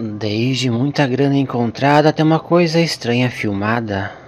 Desde muita grana encontrada até uma coisa estranha filmada.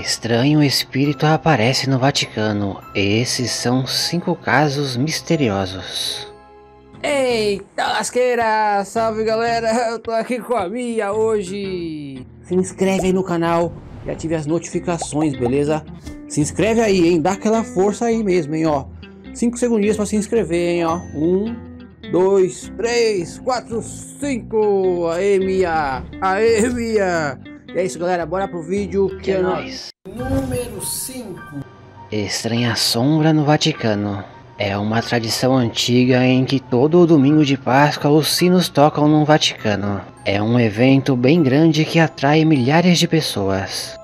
Estranho espírito aparece no Vaticano. Esses são cinco casos misteriosos. Eita lasqueira! Salve galera! Eu tô aqui com a Mia hoje! Se inscreve aí no canal e ative as notificações, beleza? Se inscreve aí, hein? Dá aquela força aí mesmo, hein, ó. 5 segundinhos pra se inscrever, hein, ó. Um, dois, três, quatro, cinco! Aê, Mia! Aê, Mia! E é isso, galera. Bora pro vídeo que é nóis. Número 5. Estranha sombra no Vaticano. É uma tradição antiga em que todo domingo de Páscoa os sinos tocam no Vaticano. É um evento bem grande que atrai milhares de pessoas.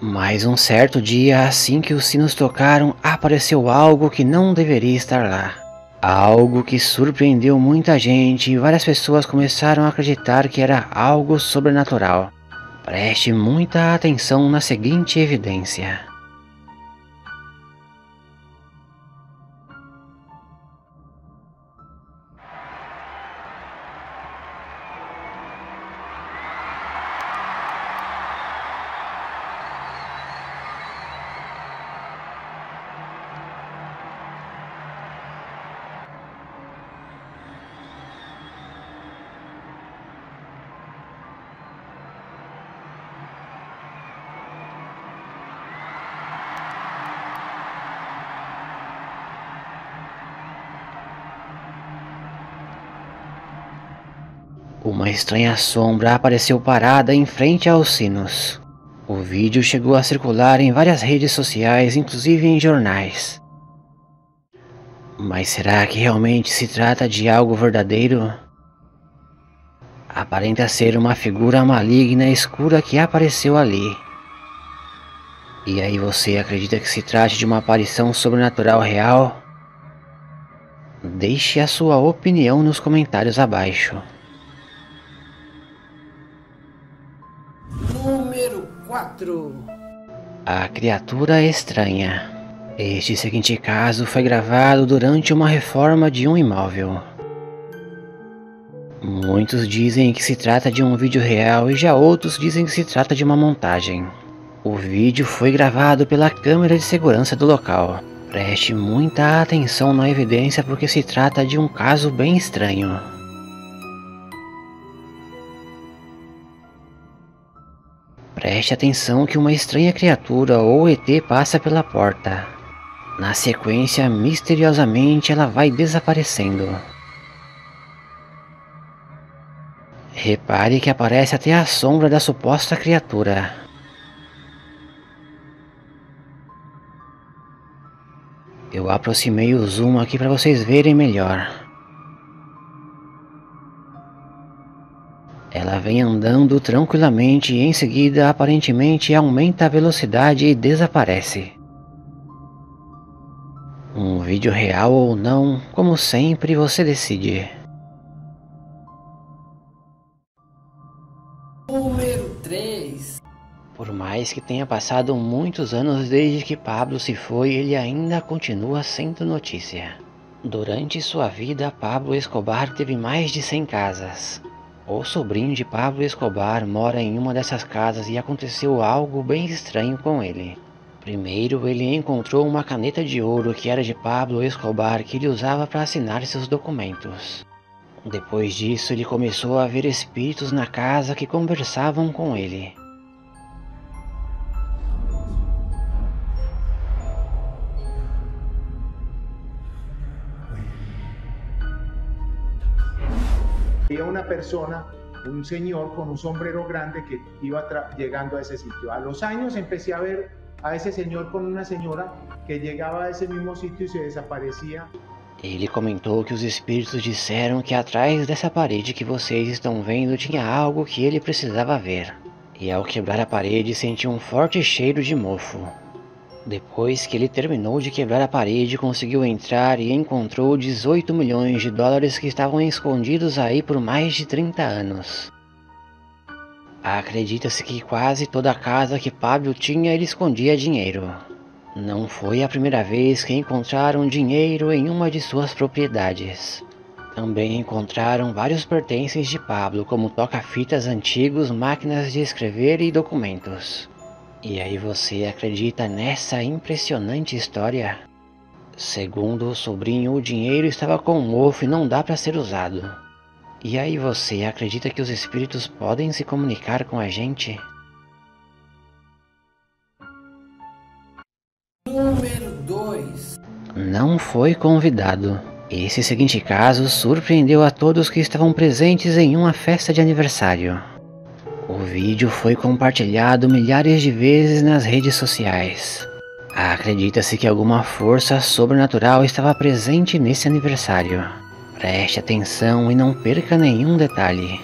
Mas um certo dia, assim que os sinos tocaram, apareceu algo que não deveria estar lá. Algo que surpreendeu muita gente e várias pessoas começaram a acreditar que era algo sobrenatural. Preste muita atenção na seguinte evidência. Uma estranha sombra apareceu parada em frente aos sinos. O vídeo chegou a circular em várias redes sociais, inclusive em jornais. Mas será que realmente se trata de algo verdadeiro? Aparenta ser uma figura maligna escura que apareceu ali. E aí você acredita que se trate de uma aparição sobrenatural real? Deixe a sua opinião nos comentários abaixo. Número 4 A criatura estranha. Este seguinte caso foi gravado durante uma reforma de um imóvel. Muitos dizem que se trata de um vídeo real e já outros dizem que se trata de uma montagem. O vídeo foi gravado pela câmera de segurança do local. Preste muita atenção na evidência porque se trata de um caso bem estranho. Preste atenção que uma estranha criatura ou ET passa pela porta. Na sequência, misteriosamente ela vai desaparecendo. Repare que aparece até a sombra da suposta criatura. Eu aproximei o zoom aqui para vocês verem melhor. Ela vem andando tranquilamente e em seguida aparentemente aumenta a velocidade e desaparece. Um vídeo real ou não, como sempre você decide. Número 3 Por mais que tenha passado muitos anos desde que Pablo se foi, ele ainda continua sendo notícia. Durante sua vida, Pablo Escobar teve mais de 100 casas. O sobrinho de Pablo Escobar mora em uma dessas casas e aconteceu algo bem estranho com ele. Primeiro, ele encontrou uma caneta de ouro que era de Pablo Escobar que ele usava para assinar seus documentos. Depois disso, ele começou a ver espíritos na casa que conversavam com ele. Había una persona, un señor con un sombrero grande que iba llegando a ese sitio. A los años empecé a ver a ese señor con una señora que llegaba a ese mismo sitio y se desaparecía. Ele comentou que os espíritos disseram que atrás dessa parede que vocês estão vendo tinha algo que ele precisava ver. E ao quebrar a parede sentiu um forte cheiro de mofo. Depois que ele terminou de quebrar a parede, conseguiu entrar e encontrou 18 milhões de dólares que estavam escondidos aí por mais de 30 anos. Acredita-se que quase toda a casa que Pablo tinha ele escondia dinheiro. Não foi a primeira vez que encontraram dinheiro em uma de suas propriedades. Também encontraram vários pertences de Pablo, como toca-fitas antigos, máquinas de escrever e documentos. E aí você acredita nessa impressionante história? Segundo o sobrinho, o dinheiro estava com o mofo e não dá para ser usado. E aí você acredita que os espíritos podem se comunicar com a gente? Número 2 Não foi convidado. Esse seguinte caso surpreendeu a todos que estavam presentes em uma festa de aniversário. Vídeo foi compartilhado milhares de vezes nas redes sociais. Acredita-se que alguma força sobrenatural estava presente nesse aniversário. Preste atenção e não perca nenhum detalhe.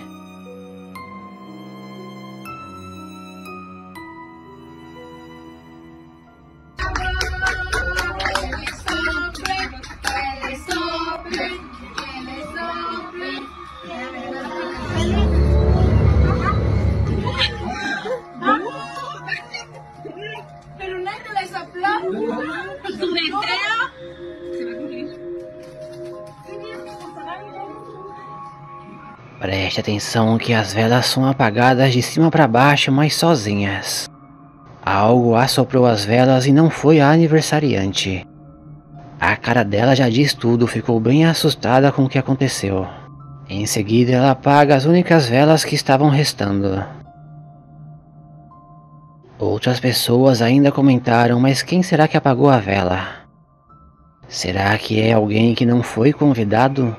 Preste atenção que as velas são apagadas de cima para baixo, mas sozinhas. Algo assoprou as velas e não foi a aniversariante. A cara dela já diz tudo, ficou bem assustada com o que aconteceu. Em seguida, ela apaga as únicas velas que estavam restando. Outras pessoas ainda comentaram, mas quem será que apagou a vela? Será que é alguém que não foi convidado?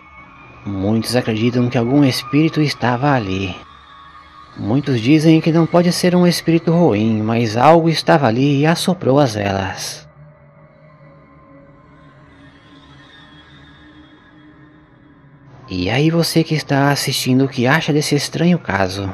Muitos acreditam que algum espírito estava ali. Muitos dizem que não pode ser um espírito ruim, mas algo estava ali e assoprou as velas. E aí você que está assistindo o que acha desse estranho caso?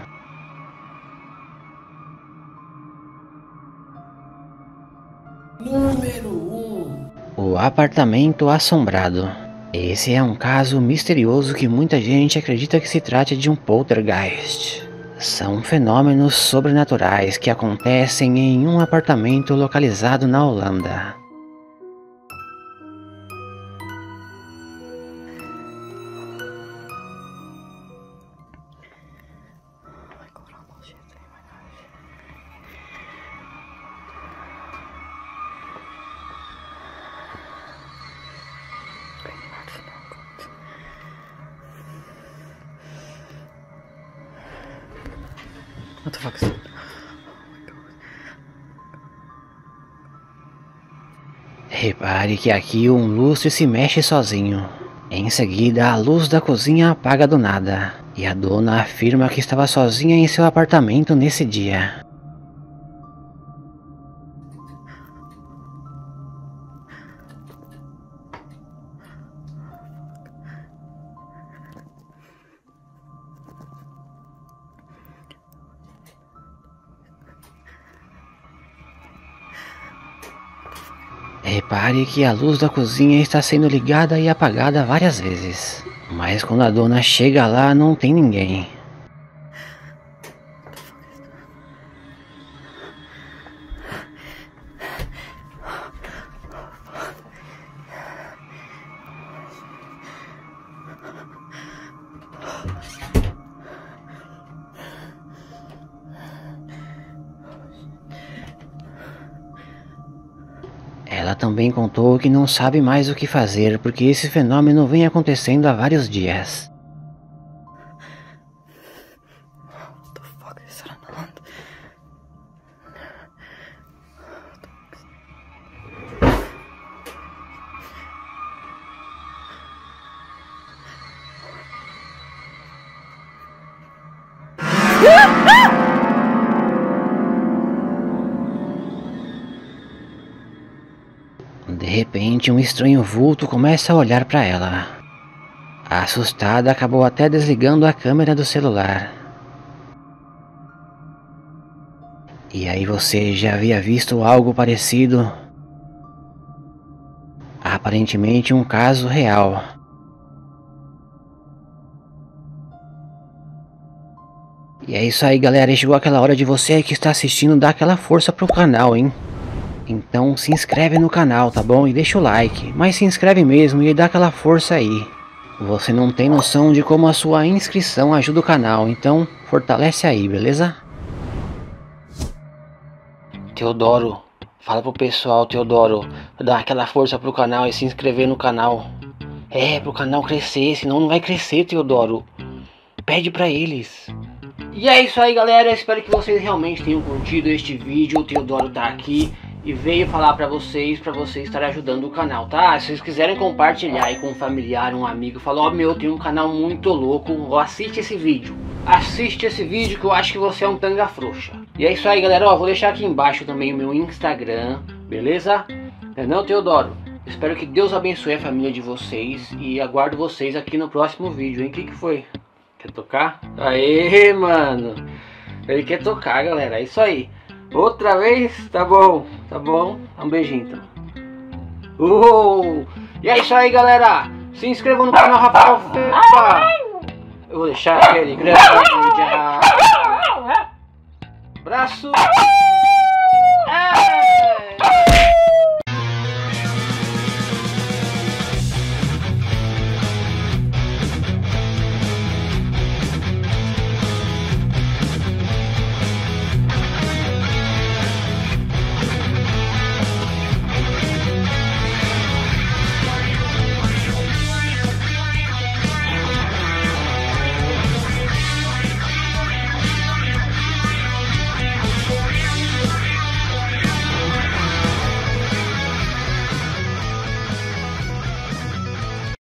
Número 1 O apartamento assombrado. Esse é um caso misterioso que muita gente acredita que se trate de um poltergeist. São fenômenos sobrenaturais que acontecem em um apartamento localizado na Holanda. What the fuck is that? Repare que aqui um lustre se mexe sozinho. Em seguida, a luz da cozinha apaga do nada, e a dona afirma que estava sozinha em seu apartamento nesse dia. Repare que a luz da cozinha está sendo ligada e apagada várias vezes. Mas quando a dona chega lá, não tem ninguém. Também contou que não sabe mais o que fazer porque esse fenômeno vem acontecendo há vários dias. De repente, um estranho vulto começa a olhar para ela. Assustada, acabou até desligando a câmera do celular. E aí você já havia visto algo parecido? Aparentemente um caso real. E é isso aí galera, chegou aquela hora de você que está assistindo dar aquela força pro canal, hein? Então se inscreve no canal, tá bom? E deixa o like, mas se inscreve mesmo e dá aquela força aí. Você não tem noção de como a sua inscrição ajuda o canal, então fortalece aí, beleza? Teodoro, fala pro pessoal, Teodoro, dar aquela força pro canal e se inscrever no canal. É, pro canal crescer, senão não vai crescer, Teodoro. Pede pra eles. E é isso aí, galera. Espero que vocês realmente tenham curtido este vídeo. O Teodoro tá aqui e veio falar pra vocês, pra vocês estarem ajudando o canal, tá? Se vocês quiserem compartilhar aí com um familiar, um amigo, falou, ó oh, meu, tem um canal muito louco, assiste esse vídeo. Assiste esse vídeo que eu acho que você é um tanga frouxa. E é isso aí, galera, ó, vou deixar aqui embaixo também o meu Instagram, beleza? É não, Teodoro? Espero que Deus abençoe a família de vocês e aguardo vocês aqui no próximo vídeo, hein? O que que foi? Quer tocar? Aê, mano! Ele quer tocar, galera, é isso aí. Outra vez? Tá bom, tá bom. Um beijinho então. Uh! E é isso aí, galera. Se inscrevam no canal Rafael Fepa. Eu vou deixar aquele grande. Abraço.